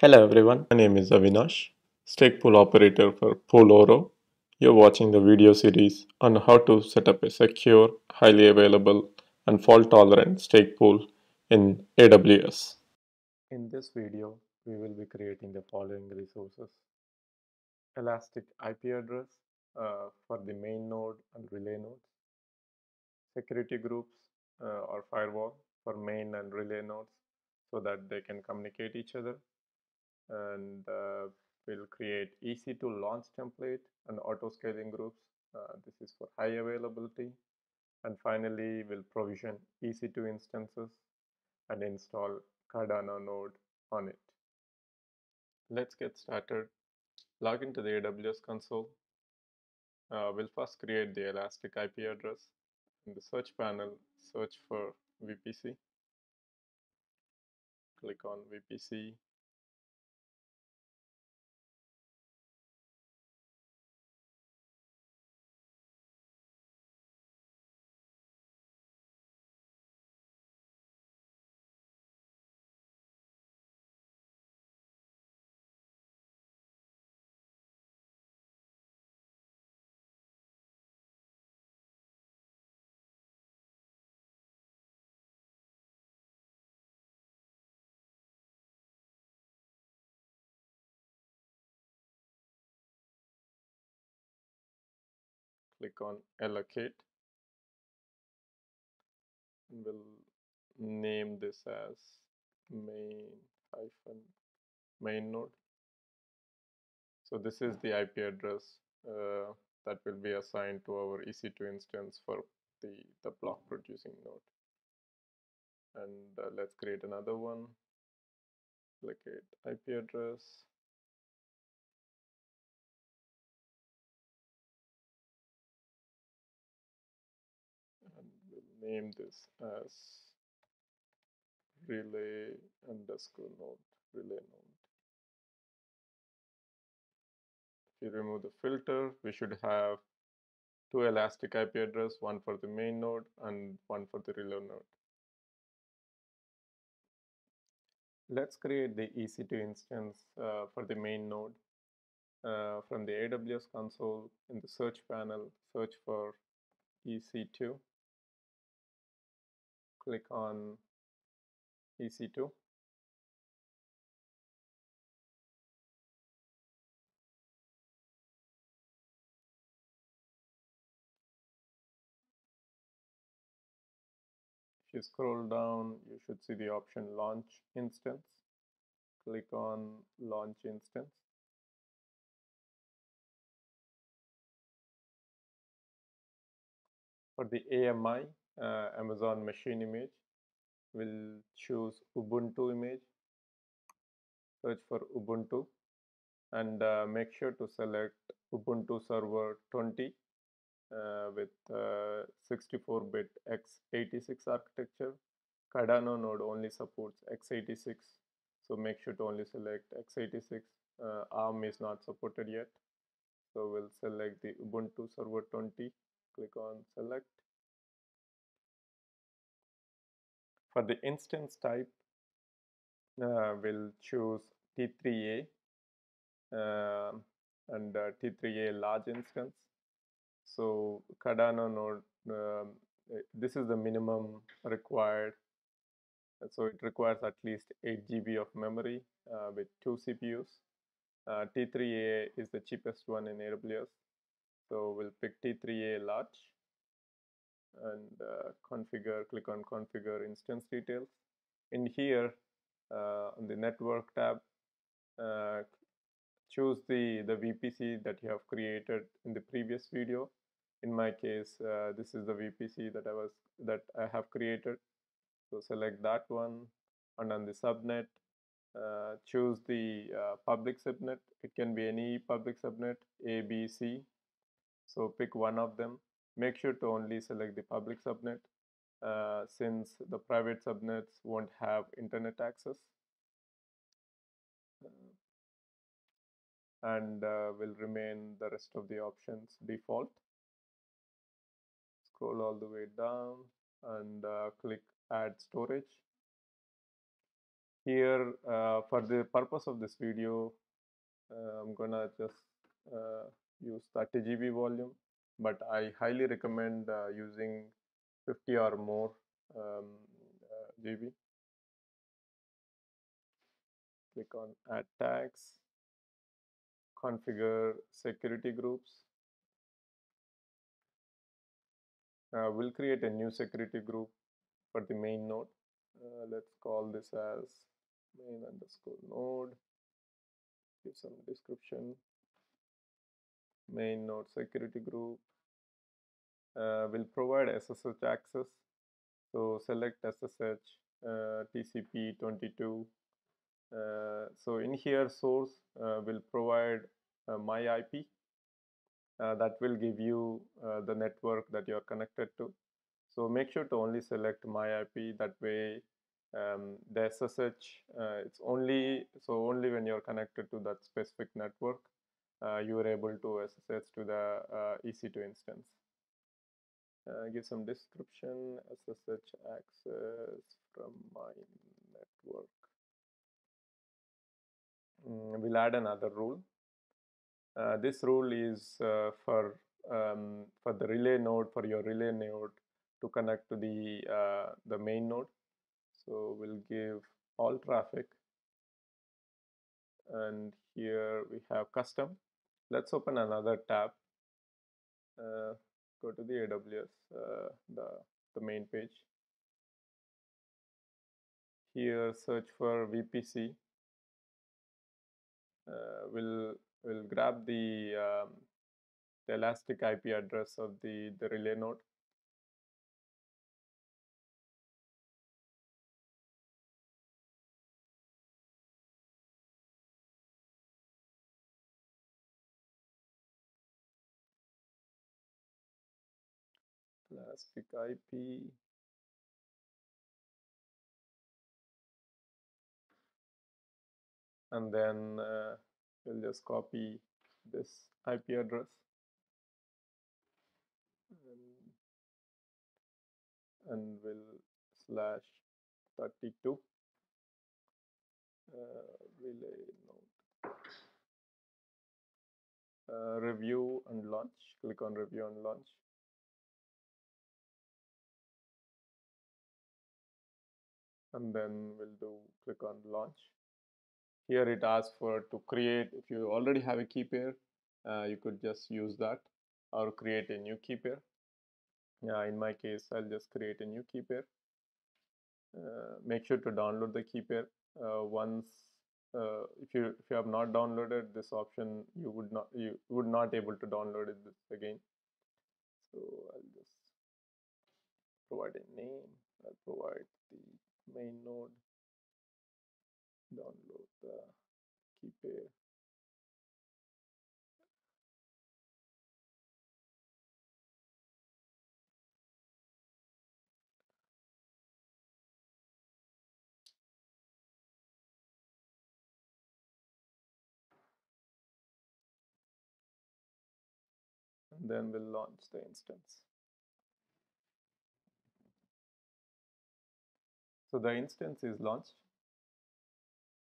Hello everyone, my name is Avinash, stake pool operator for Pooloro. You're watching the video series on how to set up a secure, highly available, and fault tolerant stake pool in AWS. In this video, we will be creating the following resources. Elastic IP address uh, for the main node and relay nodes. Security groups uh, or firewall for main and relay nodes so that they can communicate each other and uh, we'll create EC2 launch template and auto scaling groups. Uh, this is for high availability. And finally, we'll provision EC2 instances and install Cardano node on it. Let's get started. Log into the AWS console. Uh, we'll first create the Elastic IP address. In the search panel, search for VPC. Click on VPC click on allocate. And we'll name this as main hyphen main node. So this is the IP address uh, that will be assigned to our EC2 instance for the, the block producing node. And uh, let's create another one. Allocate IP address name this as relay underscore node relay node. If you remove the filter, we should have two elastic IP address, one for the main node and one for the relay node. Let's create the EC2 instance uh, for the main node. Uh, from the AWS console in the search panel, search for EC2 click on EC2. If you scroll down, you should see the option launch instance. Click on launch instance. For the AMI, uh, Amazon machine image. We'll choose Ubuntu image, search for Ubuntu and uh, make sure to select Ubuntu Server 20 uh, with 64-bit uh, x86 architecture. Cardano node only supports x86, so make sure to only select x86. Uh, ARM is not supported yet, so we'll select the Ubuntu Server 20. Click on select For the instance type, uh, we'll choose T3A uh, and uh, T3A large instance. So Cardano node, um, this is the minimum required. So it requires at least 8 GB of memory uh, with two CPUs. Uh, T3A is the cheapest one in AWS. So we'll pick T3A large and uh, configure, click on configure instance details. In here, uh, on the network tab, uh, choose the, the VPC that you have created in the previous video. In my case, uh, this is the VPC that I was that I have created. So select that one, and on the subnet, uh, choose the uh, public subnet. It can be any public subnet, A, B, C. So pick one of them make sure to only select the public subnet uh, since the private subnets won't have internet access. Uh, and uh, will remain the rest of the options default. Scroll all the way down and uh, click add storage. Here uh, for the purpose of this video uh, I'm gonna just use 30 GB volume but I highly recommend uh, using 50 or more um, uh, click on add tags. Configure security groups. Uh, we'll create a new security group for the main node. Uh, let's call this as main underscore node. Give some description main node security group uh, will provide SSH access. So select SSH uh, TCP 22 uh, so in here source uh, will provide uh, my IP uh, that will give you the network that you are connected to. So make sure to only select my IP that way um, the SSH it's only so only when you're connected to that specific network you are able to SSH to the uh, EC2 instance. Uh, give some description SSH access from my network. Mm, we'll add another rule. Uh, this rule is uh, for um, for the relay node for your relay node to connect to the the main node so we'll give all traffic and here we have custom let's open another tab. Uh, go to the AWS uh, the the main page. Here search for VPC uh, we'll we'll grab the, um, the elastic IP address of the the relay node elastic IP and then uh, we'll just copy this IP address. And, and we'll slash 32 uh, relay node uh, review and launch. Click on review and launch and then we'll do click on launch. Here it asks for to create if you already have a key pair uh, you could just use that or create a new key pair. Yeah in my case I'll just create a new key pair. Uh, make sure to download the key pair. Uh, once uh, if you if you have not downloaded this option you would not you would not able to download it again. So I'll just provide a name. I'll provide the main node. Download the key pair. And then we'll launch the instance So the instance is launched.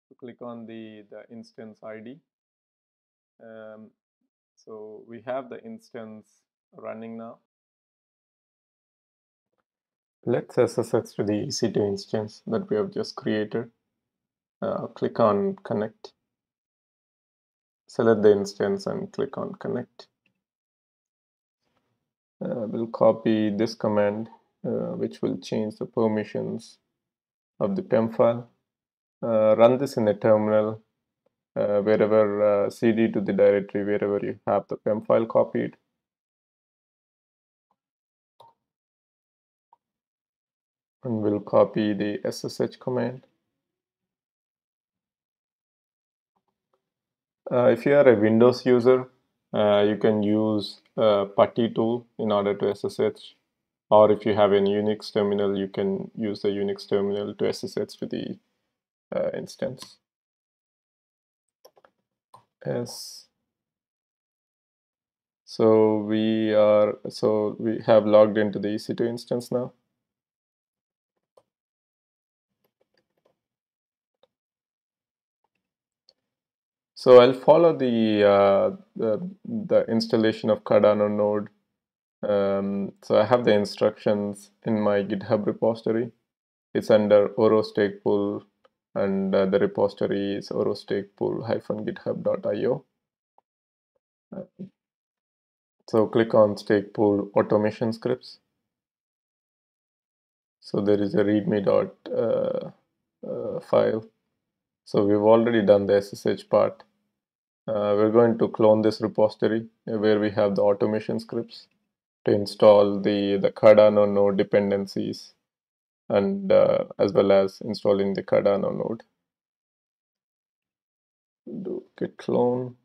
So click on the, the instance ID. Um, so we have the instance running now. Let's SSH to the EC2 instance that we have just created. Uh, click on connect. Select the instance and click on connect. Uh, we'll copy this command uh, which will change the permissions of the PEM file. Uh, run this in a terminal uh, wherever uh, cd to the directory wherever you have the PEM file copied. And we'll copy the SSH command. Uh, if you are a Windows user, uh, you can use uh, PuTTY tool in order to SSH or if you have a Unix terminal, you can use the Unix terminal to SSH to the uh, instance. Yes. So we are so we have logged into the EC2 instance now. So I'll follow the, uh, the, the, installation of Cardano node. Um, so I have the instructions in my GitHub repository. It's under Oro stake pool and uh, the repository is orostakepool-github.io. So click on stake pool automation scripts. So there is a readme dot uh, uh, file. So we've already done the SSH part. Uh, we're going to clone this repository where we have the automation scripts to install the, the Cardano node dependencies and uh, as well as installing the Cardano node. Do git clone,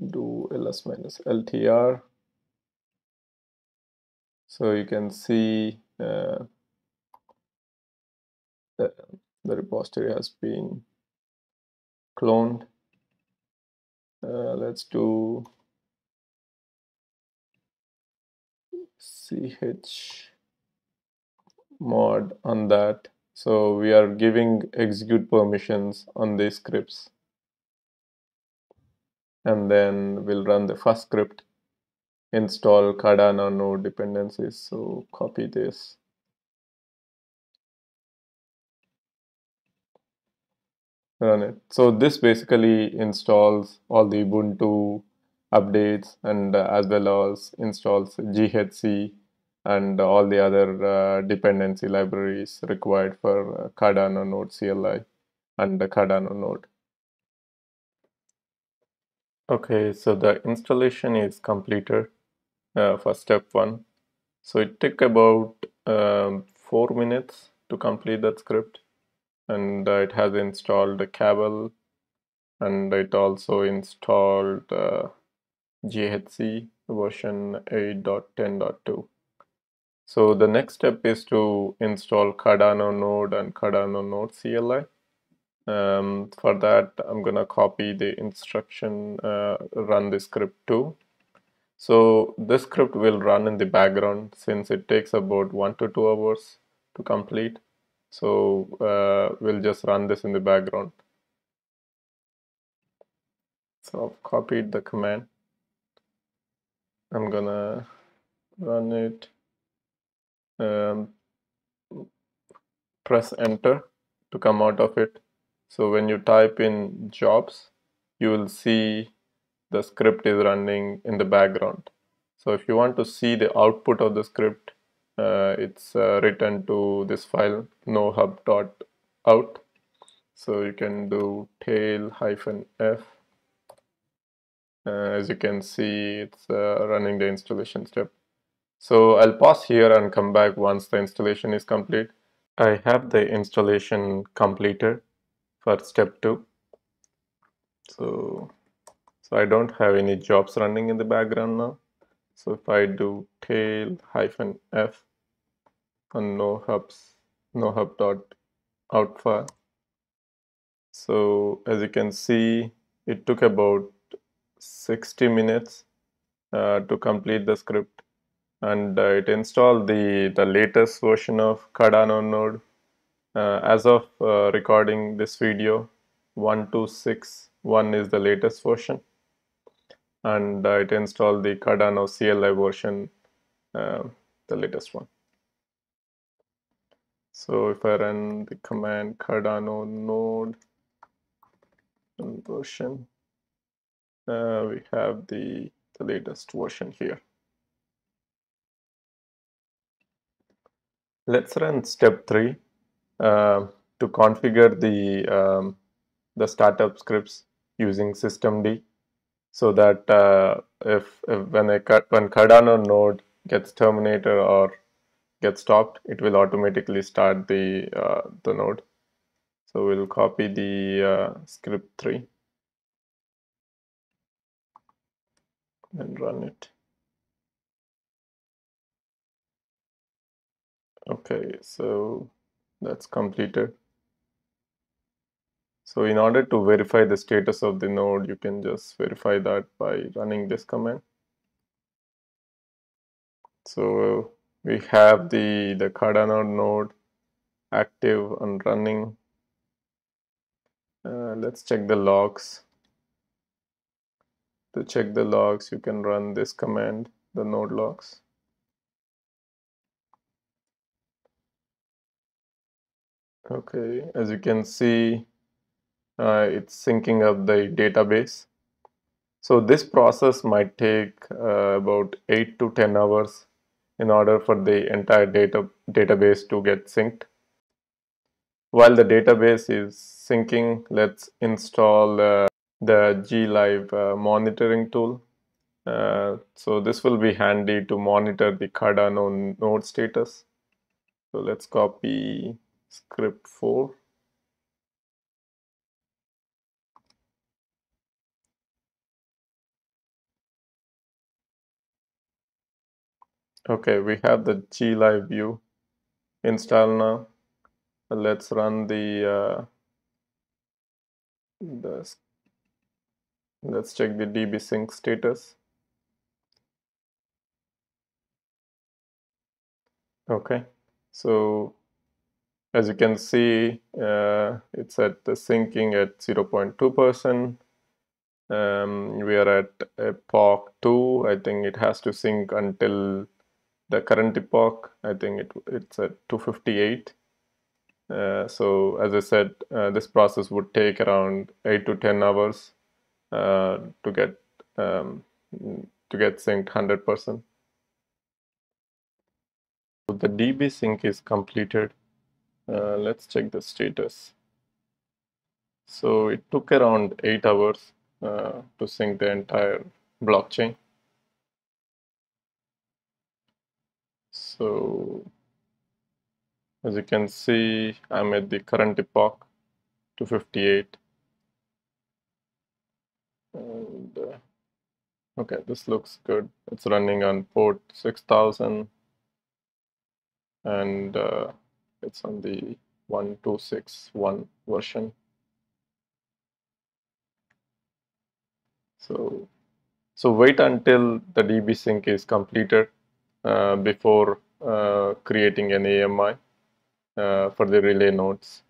do ls minus ltr. So you can see uh, the, the repository has been cloned. Uh, let's do ch mod on that. So we are giving execute permissions on these scripts. And then we'll run the first script, install Cardano node dependencies. So copy this. Run it. So this basically installs all the Ubuntu updates and uh, as well as installs GHC and all the other uh, dependency libraries required for uh, Cardano node CLI and the Cardano node. Okay, so the installation is completed uh, for step one. So it took about um, four minutes to complete that script and uh, it has installed the Cabal and it also installed uh, GHC version 8.10.2. So the next step is to install Cardano node and Cardano node CLI. Um, for that, I'm gonna copy the instruction, uh, run the script too. So this script will run in the background since it takes about one to two hours to complete. So uh, we'll just run this in the background. So I've copied the command. I'm gonna run it um, press enter to come out of it. So when you type in jobs you will see the script is running in the background. So if you want to see the output of the script uh, it's uh, written to this file nohup.out so you can do tail hyphen f as you can see it's uh, running the installation step so I'll pause here and come back once the installation is complete. I have the installation completed for step two. So, so I don't have any jobs running in the background now. So if I do tail hyphen f on no hubs, nohup dot out file. So as you can see, it took about 60 minutes uh, to complete the script and uh, it installed the, the latest version of Cardano node. Uh, as of uh, recording this video, 1261 is the latest version and uh, it installed the Cardano CLI version, uh, the latest one. So if I run the command Cardano node version, uh, we have the, the latest version here. Let's run step three uh, to configure the um, the startup scripts using systemd so that uh, if, if, when a when Cardano node gets terminated or gets stopped, it will automatically start the uh, the node. So we'll copy the uh, script three and run it. Okay, so that's completed. So in order to verify the status of the node, you can just verify that by running this command. So we have the, the Cardano node active and running. uh, let's check the logs to check the logs you can run this command the node logs. Okay as you can see uh, it's syncing up the database. So this process might take uh, about 8 to 10 hours in order for the entire data database to get synced. While the database is syncing let's install uh, the GLive uh, monitoring tool. Uh, so this will be handy to monitor the Cardano node status. So let's copy script 4. Okay, we have the gLiveView installed now. Let's run the uh, the Let's check the DB sync status. Okay, so as you can see, uh, it's at the syncing at 0.2%. Um, we are at epoch 2. I think it has to sync until the current epoch. I think it, it's at 258. Uh, so as I said, uh, this process would take around 8 to 10 hours uh, to get um, to get synced 100%. So the DB sync is completed. Uh, let's check the status. So it took around 8 hours uh, to sync the entire blockchain. So as you can see, I'm at the current epoch 258 and uh, okay this looks good. It's running on port 6000 and uh, it's on the 1261 version. So so wait until the db sync is completed uh, before uh, creating an AMI uh, for the relay nodes